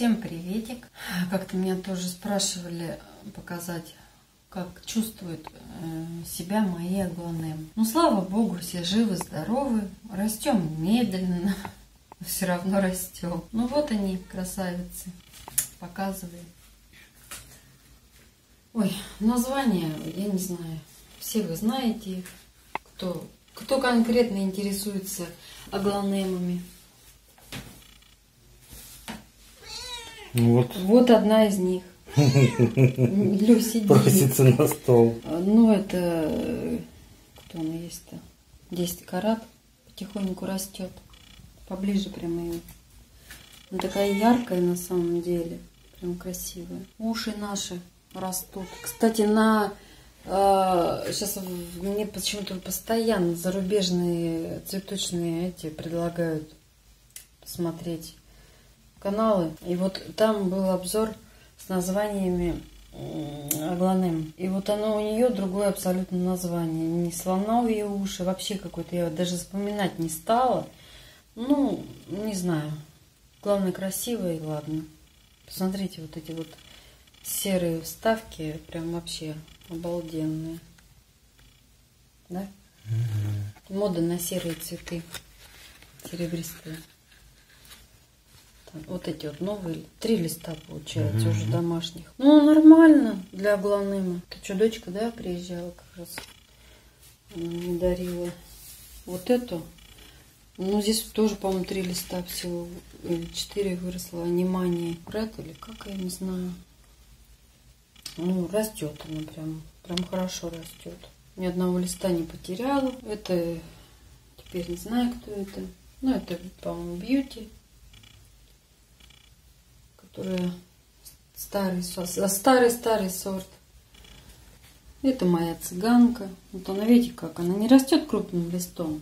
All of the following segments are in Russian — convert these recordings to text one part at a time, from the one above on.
Всем приветик. Как-то меня тоже спрашивали показать, как чувствуют э, себя мои аглонемы. Ну, слава богу, все живы, здоровы, растем медленно, но все равно растем. Ну, вот они, красавицы, показываю. Ой, название, я не знаю, все вы знаете, кто, кто конкретно интересуется аглонемами. Вот. Вот одна из них. Лё, сиди. Просится на стол. Ну, это... Кто она есть-то? 10 карат. Потихоньку растет. Поближе прямо ее. Она такая яркая на самом деле. Прям красивая. Уши наши растут. Кстати, на... Сейчас мне почему-то постоянно зарубежные цветочные эти предлагают посмотреть каналы. И вот там был обзор с названиями Агланем. И вот оно у нее другое абсолютно название. Не слона у ее уши, вообще какой-то. Я даже вспоминать не стала. Ну, не знаю. Главное, красивое и ладно. Посмотрите, вот эти вот серые вставки прям вообще обалденные. Да? Угу. Мода на серые цветы. Серебристые. Вот эти вот новые. Три листа получается угу. уже домашних. Ну, нормально для Агланыма. Ты что, дочка, да, приезжала как раз? Она мне дарила вот эту. Ну, здесь тоже, по-моему, три листа всего. Или четыре выросло. Внимание. Брат или как, я не знаю. Ну, растет она прям. Прям хорошо растет. Ни одного листа не потеряла. Это теперь не знаю, кто это. Ну, это, по-моему, бьюти которая старый, старый-старый сорт. Это моя цыганка. Вот она, видите, как она не растет крупным листом.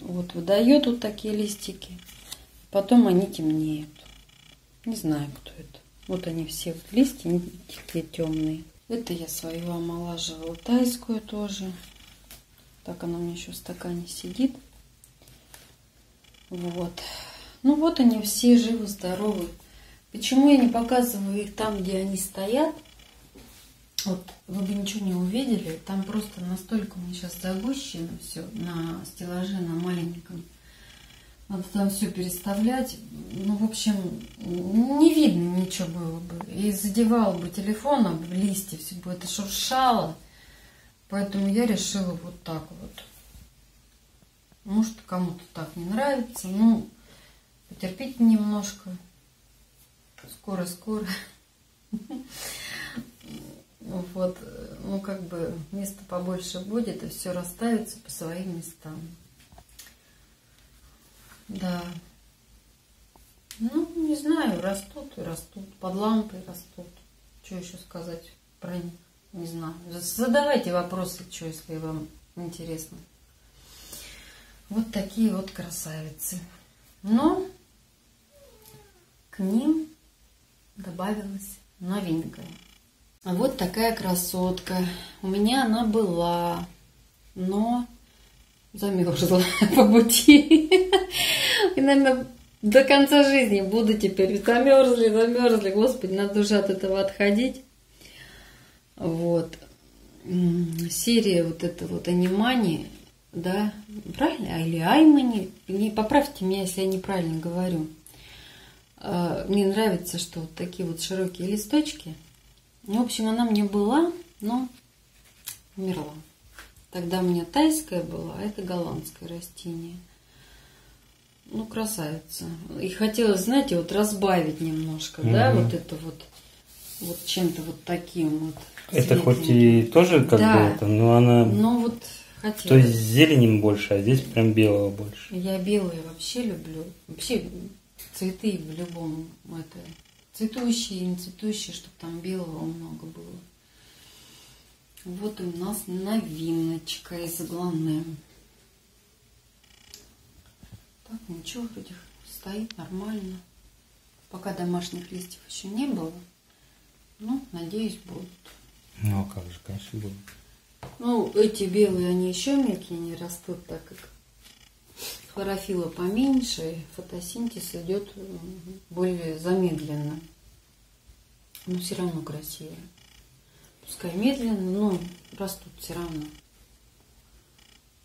Вот выдает вот такие листики. Потом они темнеют. Не знаю, кто это. Вот они все вот листья такие темные. Это я свою омолаживала тайскую тоже. Так она у меня еще в стакане сидит. Вот. Ну вот они все живы, здоровы. Почему я не показываю их там, где они стоят? Вот вы бы ничего не увидели. Там просто настолько меня сейчас загущено все на стеллаже, на маленьком. Надо там все переставлять. Ну, в общем, не видно ничего было бы. И задевал бы телефон об листья, все бы это шуршало. Поэтому я решила вот так вот. Может, кому-то так не нравится. Ну, Потерпите немножко. Скоро-скоро. Вот, ну как бы места побольше будет, и все расставится по своим местам. Да. Ну, не знаю, растут и растут, под лампой растут. Что еще сказать про них? Не знаю. Задавайте вопросы, что, если вам интересно. Вот такие вот красавицы. Но к ним добавилась новенькая. А вот такая красотка. У меня она была, но замерзла по пути. И, наверное, до конца жизни буду теперь замерзли, замерзли. Господи, надо уже от этого отходить. Вот. Серия вот эта вот анимани, да, правильно? Или аймани. Не поправьте меня, если я неправильно говорю. А, мне нравится, что вот такие вот широкие листочки. В общем, она мне была, но умерла. Тогда у меня тайская была, а это голландское растение. Ну, красавица. И хотелось, знаете, вот разбавить немножко, угу. да, вот это вот, вот чем-то вот таким вот. Это хоть и тоже как да. бы это, но она... Ну вот хотелось. То есть зеленым больше, а здесь прям белого больше. Я белые вообще люблю. Вообще цветы в любом, это, цветущие, не цветущие, чтобы там белого много было. Вот у нас новиночка из главной. Так, ничего, вроде стоит нормально. Пока домашних листьев еще не было. Ну, надеюсь, будут. Ну, а как же, конечно, будут. Ну, эти белые, они еще мелкие не растут, так как хлорофила поменьше, фотосинтез идет более замедленно. Но все равно красивее. Пускай медленно, но растут все равно.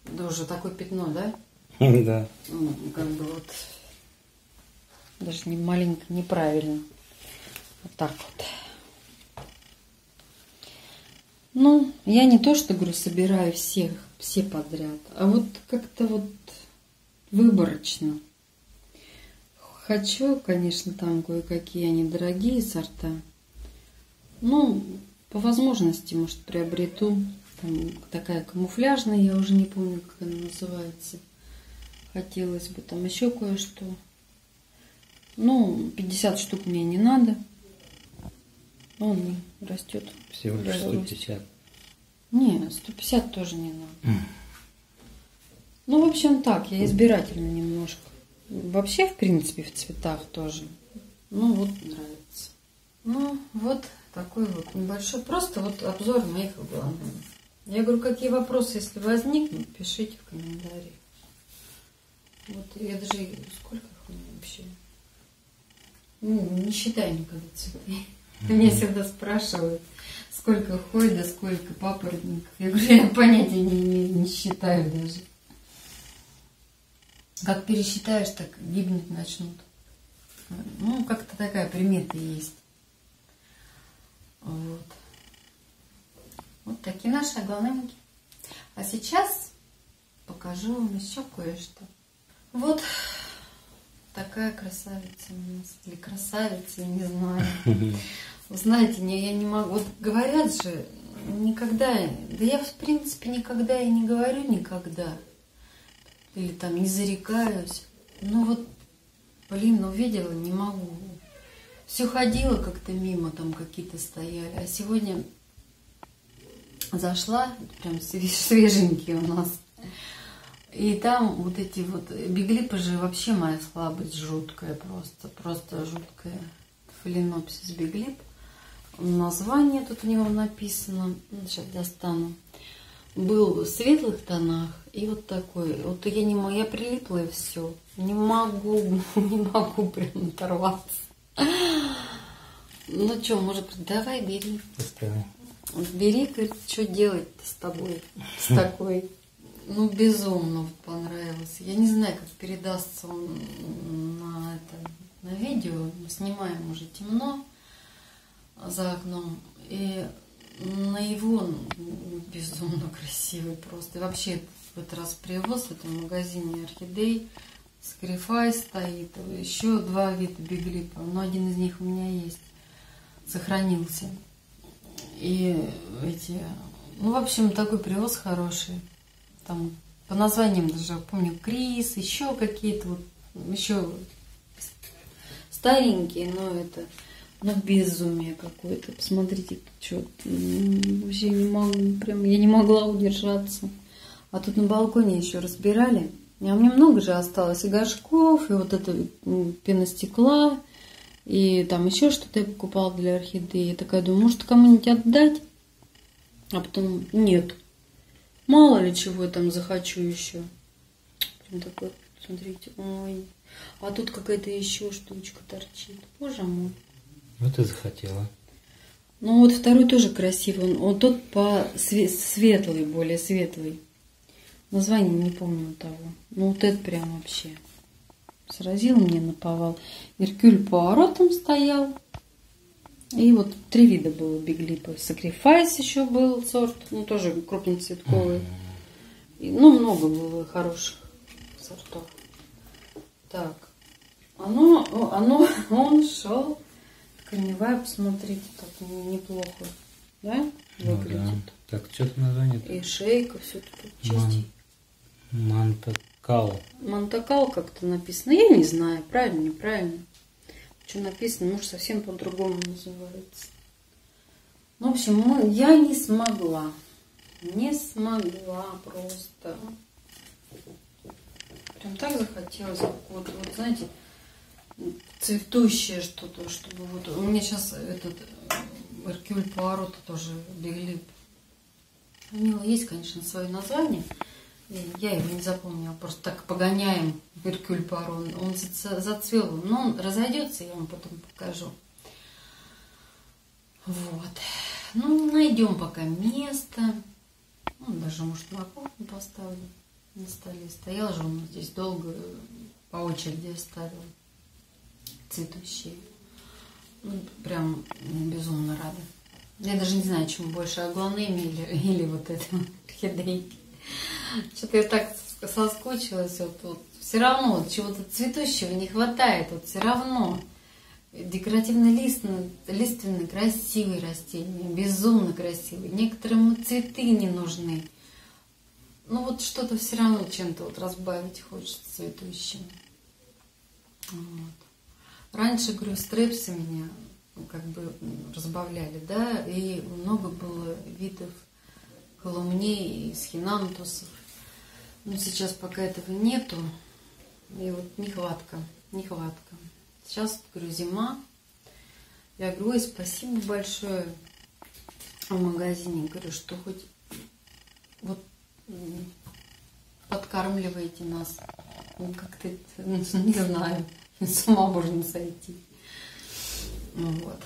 Да уже такое пятно, да? Да. Ну, как бы вот даже не маленько неправильно. Вот так вот. Ну, я не то, что говорю, собираю всех, все подряд, а вот как-то вот выборочно. Хочу, конечно, там кое-какие они дорогие сорта. Ну, по возможности, может, приобрету. Там такая камуфляжная, я уже не помню, как она называется. Хотелось бы там еще кое-что. Ну, 50 штук мне не надо. Он растет. Всего лишь 150. Не, 150 тоже не надо. Ну, в общем, так, я избирательно немножко. Вообще, в принципе, в цветах тоже. Ну, вот нравится. Ну, вот такой вот небольшой, просто вот обзор моих аглонемов. Я говорю, какие вопросы, если возникнут, пишите в комментариях. Вот я даже, сколько их у меня вообще? Ну, не считаю никогда цветы. Меня всегда спрашивают, сколько хойда, сколько папоротников. Я говорю, я понятия не имею, не считаю даже. Как пересчитаешь, так гибнуть начнут. Ну, как-то такая примета есть. Вот. Вот такие наши аглонемики. А сейчас покажу вам еще кое-что. Вот такая красавица у нас. Или красавица, не знаю. Знаете, не, я не могу. Вот говорят же, никогда, да я в принципе никогда и не говорю никогда. Или там не зарекаюсь. Ну вот, блин, увидела, не могу. Все ходила как-то мимо, там какие-то стояли. А сегодня зашла, прям свеженькие у нас. И там вот эти вот беглипы же вообще моя слабость жуткая просто, просто жуткая. Фаленопсис беглип. Название тут у него написано. Сейчас достану. Был в светлых тонах и вот такой. Вот я не могу, я прилипла и все. Не могу, не могу прям оторваться. Ну что, может, давай бери. Поставим. Бери, говорит, что делать с тобой, с такой. Ну, безумно понравилось. Я не знаю, как передастся он на, это, на видео. Мы снимаем уже темно за окном. И на его безумно красивый просто. И вообще в этот раз привоз в этом магазине орхидей. Скрифай стоит, еще два вида биглипа, но один из них у меня есть, сохранился. И эти, ну, в общем, такой привоз хороший. Там по названиям даже, помню, Крис, еще какие-то вот, еще старенькие, но это, ну, безумие какое-то. Посмотрите, что вообще не могу, прям я не могла удержаться. А тут на балконе еще разбирали. А меня много же осталось и горшков, и вот это пеностекла, и там еще что-то я покупала для орхидеи. Я такая думаю, может кому-нибудь отдать? А потом нет. Мало ли чего я там захочу еще. Прям такой, смотрите, ой. А тут какая-то еще штучка торчит. Боже мой. Вот и захотела. Ну вот второй тоже красивый. Он, он тот по светлый, более светлый. Название не помню того. Ну вот это прям вообще сразил мне наповал. Меркюль Пуаро там стоял. И вот три вида было биглипа. Сакрифайс еще был сорт, ну тоже крупноцветковый. И, ну, много было хороших сортов. Так, оно, оно, он шел. Корневая, посмотрите, так неплохо, да, выглядит. Ну, да. Так, что то название? И шейка, все тут чистенько. Монтакал. Монтакал как-то написано. Я не знаю, правильно, неправильно. Что написано, может, совсем по-другому называется. Ну, в общем, мы, я не смогла. Не смогла просто. Прям так захотелось. Вот, вот знаете, цветущее что-то, чтобы вот... У меня сейчас этот Эркюль Пуарота тоже бегли. У него есть, конечно, свое название. Я его не запомнила, просто так погоняем Эркюль Парон. Он зацвел, но он разойдется, я вам потом покажу. Вот. Ну, найдем пока место. Ну, даже, может, на кухню поставлю на столе. Стоял же он здесь долго, по очереди оставил цветущие. Ну, прям безумно рада. Я даже не знаю, чему больше, аглонеми или, или вот это орхидейки. Что-то я так соскучилась. Вот, вот. Все равно вот, чего-то цветущего не хватает. Вот все равно. Декоративно-лиственные, лиственные, красивые растения, безумно красивые. Некоторым цветы не нужны. Ну вот что-то все равно чем-то вот разбавить хочется цветущим. Раньше, говорю, стрепсы меня ну, как бы разбавляли, да, и много было видов колумней и схинантусов. Но сейчас пока этого нету, и вот нехватка, нехватка. Сейчас, говорю, зима. Я говорю, ой, спасибо большое в магазине. Говорю, что хоть вот подкармливаете нас. Ну, как-то, не знаю, с ума можно сойти. Ну вот,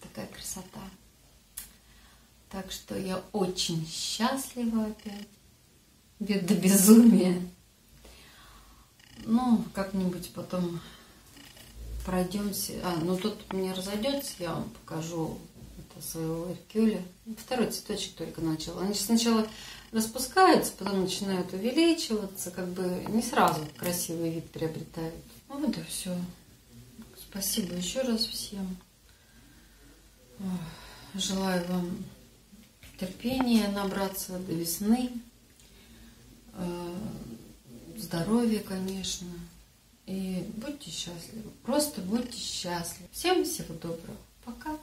такая красота. Так что я очень счастлива опять. До безумия. Ну, как-нибудь потом пройдемся. А, ну тут меня разойдется, я вам покажу это своего Эркюля. Второй цветочек только начал. Они сначала распускаются, потом начинают увеличиваться, как бы не сразу красивый вид приобретают. Ну вот и все. Спасибо еще раз всем. Желаю вам терпения набраться до весны, э, здоровья, конечно, и будьте счастливы. Просто будьте счастливы. Всем всего доброго. Пока.